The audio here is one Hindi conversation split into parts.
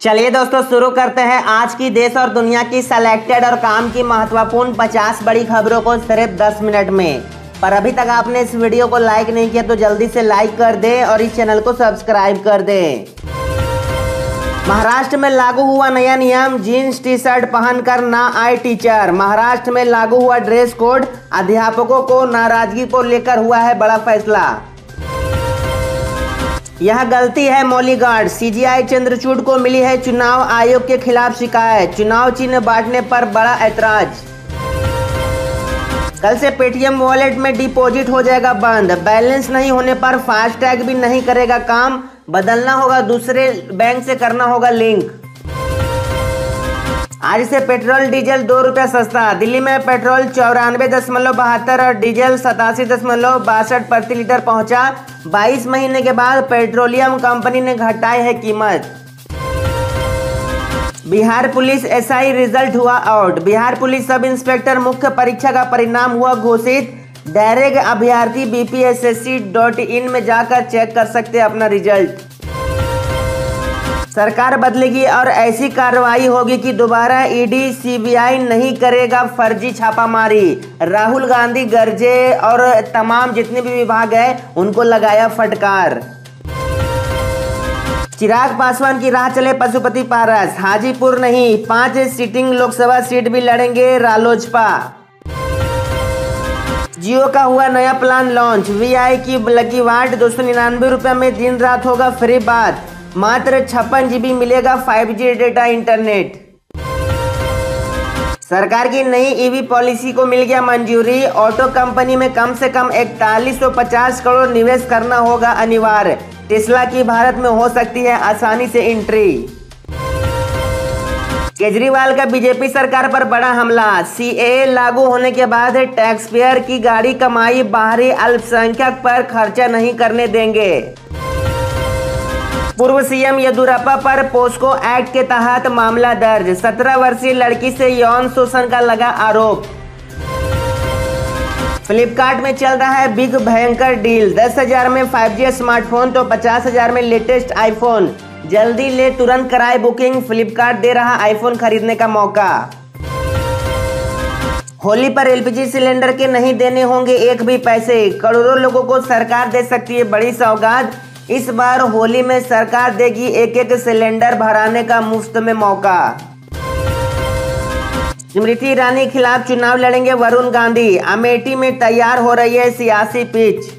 चलिए दोस्तों, शुरू करते हैं आज की देश और दुनिया की सेलेक्टेड और काम की महत्वपूर्ण 50 बड़ी खबरों को सिर्फ़ 10 मिनट में। पर अभी तक आपने इस वीडियो को लाइक नहीं किया तो जल्दी से लाइक कर दें और इस चैनल को सब्सक्राइब कर दें। महाराष्ट्र में लागू हुआ नया नियम जीन्स टी शर्ट पहनकर ना आए टीचर महाराष्ट्र में लागू हुआ ड्रेस कोड अध्यापकों को नाराज़गी को लेकर हुआ है बड़ा फैसला। यह गलती है मौलीगार्ड सीजीआई चंद्रचूड़ को मिली है चुनाव आयोग के खिलाफ शिकायत। चुनाव चिन्ह बांटने पर बड़ा ऐतराज। कल से पेटीएम वॉलेट में डिपॉजिट हो जाएगा बंद। बैलेंस नहीं होने पर फास्टैग भी नहीं करेगा काम। बदलना होगा दूसरे बैंक से करना होगा लिंक। आज से पेट्रोल डीजल दो रुपया सस्ता। दिल्ली में पेट्रोल चौरानवे दशमलव बहत्तर और डीजल सतासी दशमलव बासठ प्रति लीटर पहुँचा। 22 महीने के बाद पेट्रोलियम कंपनी ने घटाई है कीमत। बिहार पुलिस एसआई रिज़ल्ट हुआ out. Bihar police sub inspector मुख्य परीक्षा का परिणाम हुआ घोषित। डायरेक्ट अभ्यर्थी बीपीएसएससी डॉट इन में जाकर चेक कर सकते अपना रिज़ल्ट। सरकार बदलेगी और ऐसी कार्रवाई होगी कि दोबारा ईडी, सीबीआई नहीं करेगा फर्जी छापामारी। राहुल गांधी, गर्जे और तमाम जितने भी विभाग है, उनको लगाया फटकार। चिराग पासवान की राह चले पशुपति पारस। हाजीपुर नहीं, पाँच सीटिंग लोकसभा सीट भी लड़ेंगे रालोजपा जियो का हुआ नया प्लान लॉन्च। वीआई की लकी वाट दो सौ निन्यानवे रुपये में दिन रात होगा, फ्री बात। मात्र छप्पन जीबी मिलेगा 5G डेटा इंटरनेट सरकार की नई ईवी पॉलिसी को मिल गया मंजूरी। ऑटो कंपनी में कम से कम इकतालीस सौ पचास करोड़ निवेश करना होगा अनिवार्य। टेस्ला की भारत में हो सकती है आसानी से एंट्री केजरीवाल का बीजेपी सरकार पर बड़ा हमला। सीए लागू होने के बाद टैक्स पेयर की गाड़ी कमाई बाहरी अल्पसंख्यक पर खर्चा नहीं करने देंगे। पूर्व सीएम येदुरप्पा पर पोस्को एक्ट के तहत मामला दर्ज। 17 वर्षीय लड़की से यौन शोषण का लगा आरोप। फ्लिपकार्ट में चल रहा है बिग भयंकर डील। दस हज़ार में 5G स्मार्टफ़ोन तो पचास हज़ार में लेटेस्ट आईफोन जल्दी ले, तुरंत कराए बुकिंग फ्लिपकार्ट दे रहा आईफोन खरीदने का मौका। होली पर एलपीजी सिलेंडर के नहीं देने होंगे एक भी पैसे। करोड़ों लोगों को सरकार दे सकती है बड़ी सौगात। इस बार होली में सरकार देगी एक एक सिलेंडर भराने का मुफ़्त में मौका। स्मृति ईरानी खिलाफ चुनाव लड़ेंगे वरुण गांधी। अमेठी में तैयार हो रही है सियासी पिच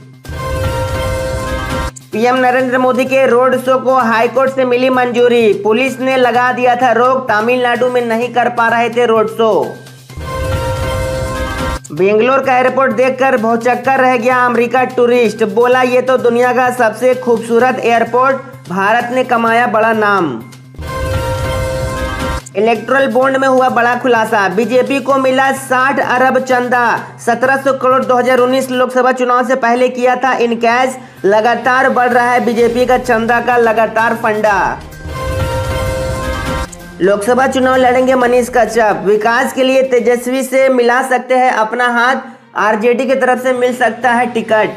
पीएम नरेंद्र मोदी के रोड शो को हाईकोर्ट से मिली मंजूरी। पुलिस ने लगा दिया था रोक। तमिलनाडु में नहीं कर पा रहे थे रोड शो। बेंगलोर का एयरपोर्ट देखकर भौचक्कर रह गया अमेरिका टूरिस्ट। बोला, ये तो दुनिया का सबसे खूबसूरत एयरपोर्ट। भारत ने कमाया बड़ा नाम। इलेक्ट्रल बॉन्ड में हुआ बड़ा खुलासा। बीजेपी को मिला 60 अरब चंदा। 1700 करोड़ 2019 लोकसभा चुनाव से पहले किया था इन कैश लगातार बढ़ रहा है बीजेपी का चंदा का लगातार फंडा। लोकसभा चुनाव लड़ेंगे मनीष कश्यप। विकास के लिए तेजस्वी से मिला सकते हैं अपना हाथ। आरजेडी की तरफ़ से मिल सकता है टिकट।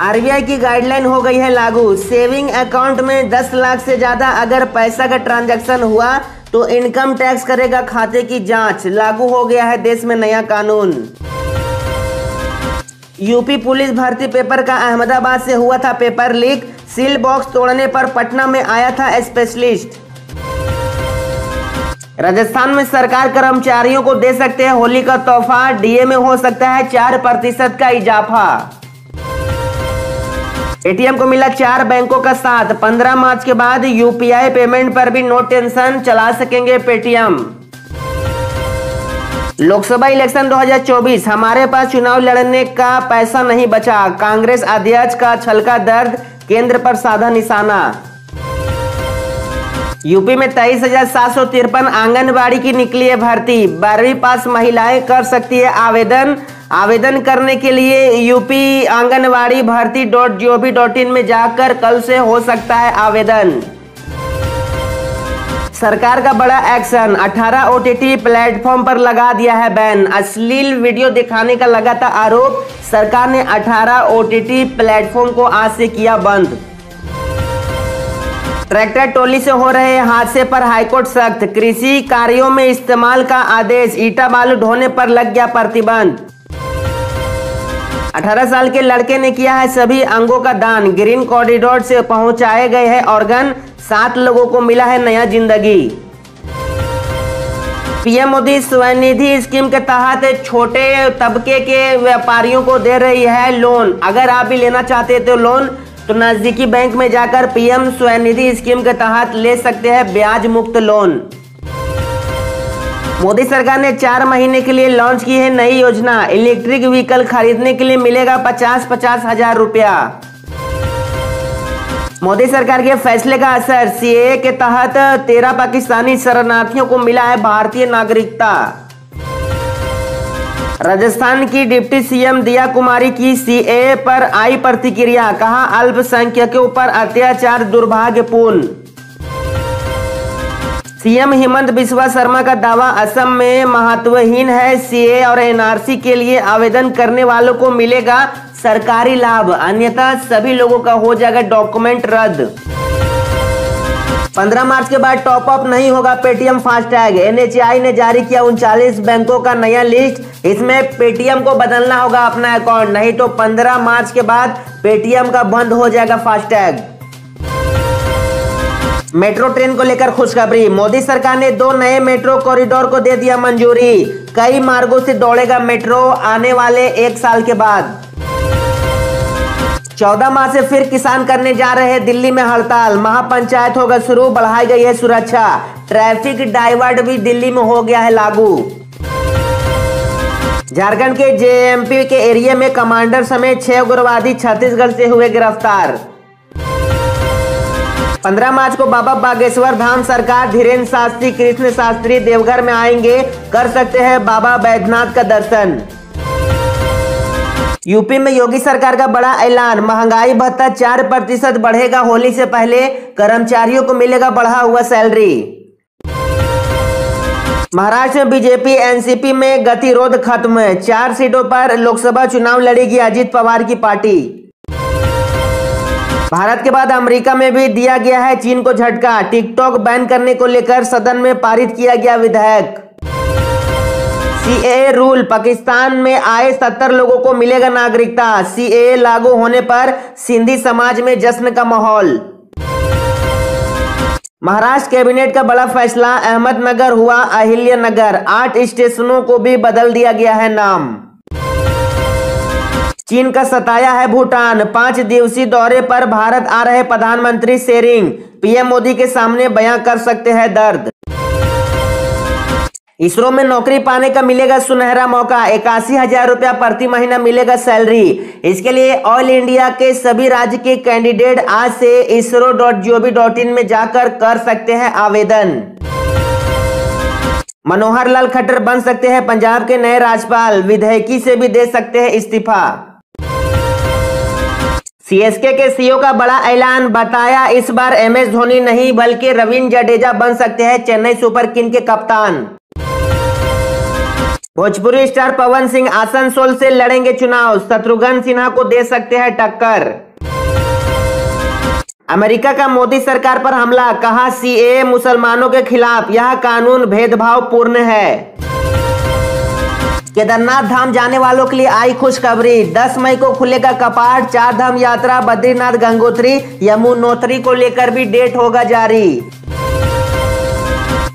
आरबीआई की गाइडलाइन हो गई है लागू। सेविंग अकाउंट में 10 लाख से ज़्यादा अगर पैसा का ट्रांजैक्शन हुआ तो इनकम टैक्स करेगा खाते की जाँच। लागू हो गया है देश में नया कानून। यूपी पुलिस भर्ती पेपर का अहमदाबाद से हुआ था पेपर लीक। सील बॉक्स तोड़ने पर पटना में आया था स्पेशलिस्ट राजस्थान में सरकार कर्मचारियों को दे सकते हैं होली का तोहफा डीए में हो सकता है चार प्रतिशत का इजाफा। एटीएम को मिला चार बैंकों का साथ, पंद्रह मार्च के बाद यूपीआई पेमेंट पर भी नो टेंशन चला सकेंगे पेटीएम लोकसभा इलेक्शन 2024 हमारे पास चुनाव लड़ने का पैसा नहीं बचा, कांग्रेस अध्यक्ष का छलका दर्द केंद्र पर साधा निशाना। यूपी में तेईस हज़ार सात सौ तिरपन आंगनबाड़ी की निकली है भर्ती। बारहवीं पास महिलाएँ कर सकती है आवेदन। आवेदन करने के लिए UP anganwadi bharti dot G O V dot in में जाकर कल से हो सकता है आवेदन। सरकार का बड़ा एक्शन 18 ओटीटी प्लेटफॉर्म पर लगा दिया है बैन। अश्लील वीडियो दिखाने का लगा था आरोप सरकार ने 18 ओटीटी प्लेटफॉर्म को आज से किया बंद। ट्रैक्टर टोली से हो रहे हादसे पर हाईकोर्ट सख्त। कृषि कार्यों में इस्तेमाल का आदेश, ईटा बालू ढोने पर लग गया प्रतिबंध। 18 साल के लड़के ने किया है सभी अंगों का दान। ग्रीन कॉरिडोर से पहुँचाए गए हैं ऑर्गन। सात लोगों को मिला है नया ज़िंदगी। पीएम मोदी स्वनिधि स्कीम के तहत छोटे तबके के व्यापारियों को दे रही है लोन। अगर आप भी लेना चाहते हैं तो लोन तो नजदीकी बैंक में जाकर पीएम स्वनिधि स्कीम के तहत ले सकते हैं ब्याज मुक्त लोन। मोदी सरकार ने चार महीने के लिए लॉन्च की है नई योजना। इलेक्ट्रिक व्हीकल खरीदने के लिए मिलेगा पचास पचास हज़ार रुपया। मोदी सरकार के फैसले का असर सीए के तहत तेरह पाकिस्तानी शरणार्थियों को मिला है भारतीय नागरिकता। राजस्थान की डिप्टी सीएम दिया कुमारी की सीए पर आई प्रतिक्रिया, कहा, अल्पसंख्यकों पर अत्याचार दुर्भाग्यपूर्ण। सीएम हेमंत बिस्वा शर्मा का दावा, असम में महत्वहीन है सीए और एनआरसी के लिए आवेदन करने वालों को मिलेगा सरकारी लाभ, अन्यथा सभी लोगों का हो जाएगा डॉक्यूमेंट रद्द। 15 मार्च के बाद टॉप अप नहीं होगा पेटीएम फास्टैग। एनएचआई ने जारी किया उनचालीस बैंकों का नया लिस्ट। इसमें पेटीएम को बदलना होगा अपना अकाउंट, नहीं तो 15 मार्च के बाद पेटीएम का बंद हो जाएगा फास्टैग। मेट्रो ट्रेन को लेकर खुशखबरी। मोदी सरकार ने दो नए मेट्रो कॉरिडोर को दे दिया मंजूरी। कई मार्गों से दौड़ेगा मेट्रो आने वाले एक साल के बाद। चौदह माह से फिर किसान करने जा रहे हैं दिल्ली में हड़ताल। महापंचायत होगा शुरू, बढ़ाई गई है सुरक्षा। ट्रैफ़िक डाइवर्ट भी दिल्ली में हो गया है लागू। झारखंड के जेएमपी के एरिया में कमांडर समेत छह उग्रवादी छत्तीसगढ़ से हुए गिरफ़्तार। 15 मार्च को बाबा बागेश्वर धाम सरकार धीरेन्द्र शास्त्री, कृष्ण शास्त्री देवघर में आएँगे। कर सकते हैं बाबा बैद्यनाथ का दर्शन। यूपी में योगी सरकार का बड़ा ऐलान। महँगाई भत्ता चार प्रतिशत बढ़ेगा, होली से पहले कर्मचारियों को मिलेगा बढ़ा हुआ सैलरी। महाराष्ट्र में बीजेपी, एनसीपी में गतिरोध खत्म है चार सीटों पर लोकसभा चुनाव लड़ेगी अजीत पवार की पार्टी। भारत के बाद अमेरिका में भी दिया गया है चीन को झटका, टिकटॉक बैन करने को लेकर सदन में पारित किया गया विधेयक। सीए रूल पाकिस्तान में आए सत्तर लोगों को मिलेगा नागरिकता। सीए लागू होने पर सिंधी समाज में जश्न का माहौल। महाराष्ट्र कैबिनेट का बड़ा फैसला, अहमदनगर हुआ अहिल्या नगर आठ स्टेशनों को भी बदल दिया गया है नाम। चीन का सताया है भूटान। पाँच दिवसीय दौरे पर भारत आ रहे प्रधानमंत्री शेरिंग। पीएम मोदी के सामने बयां कर सकते हैं दर्द। इसरो में नौकरी पाने का मिलेगा सुनहरा मौका। इक्यासी हज़ार रुपया प्रति महीना मिलेगा सैलरी। इसके लिए ऑल इंडिया के सभी राज्य के कैंडिडेट आज से ISRO dot G O V dot in में जाकर कर सकते हैं आवेदन। मनोहर लाल खट्टर बन सकते हैं पंजाब के नए राज्यपाल। विधेयकी से भी दे सकते हैं इस्तीफा। सीएसके के सीईओ का बड़ा ऐलान। बताया, इस बार एम एस धोनी नहीं, बल्कि रविंद्र जडेजा बन सकते हैं चेन्नई सुपर किंग के कप्तान। भोजपुरी स्टार पवन सिंह आसनसोल से लड़ेंगे चुनाव। शत्रुघ्न सिन्हा को दे सकते हैं टक्कर। अमेरिका का मोदी सरकार पर हमला, कहा सीए मुसलमानों के खिलाफ। यह कानून भेदभाव पूर्ण है। केदारनाथ धाम जाने वालों के लिए आई खुशखबरी। 10 मई को खुलेगा कपाट चार धाम यात्रा, बद्रीनाथ गंगोत्री, यमुनोत्री को लेकर भी डेट होगा जारी।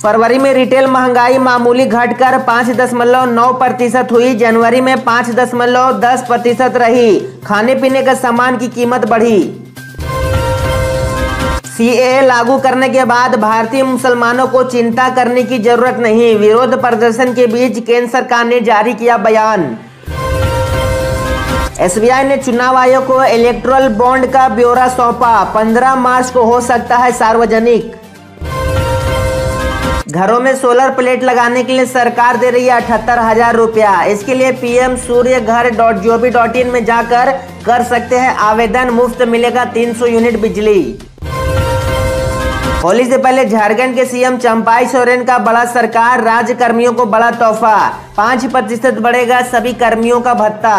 फरवरी में रिटेल महँगाई मामूली घटकर पाँच दशमलव नौ प्रतिशत हुई। जनवरी में पाँच दशमलव दस प्रतिशत रही। खाने पीने का सामान की कीमत बढ़ी। सीए लागू करने के बाद भारतीय मुसलमानों को चिंता करने की ज़रूरत नहीं। विरोध प्रदर्शन के बीच केंद्र सरकार ने जारी किया बयान। एसबीआई ने चुनाव आयोग को इलेक्ट्रल बॉन्ड का ब्यौरा सौंपा। 15 मार्च को हो सकता है सार्वजनिक। घरों में सोलर प्लेट लगाने के लिए सरकार दे रही है अठहत्तर हज़ार रुपया। इसके लिए PM Surya Ghar dot G O dot in में जाकर कर सकते हैं आवेदन। मुफ़्त मिलेगा 300 यूनिट बिजली। होली से पहले झारखंड के सीएम चंपाई सोरेन का बड़ा सरकार राज्य कर्मियों को बड़ा तोहफा। पाँच प्रतिशत बढ़ेगा सभी कर्मियों का भत्ता।